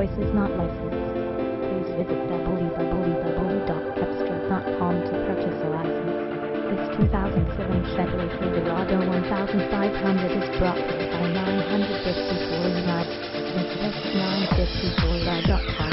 voice is not licensed. Please visit www.cepstral.com to purchase a license. This 2007 Chevrolet Silverado 1500 is brought to you by 954 U Ride. Visit us 954uride.com